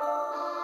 Música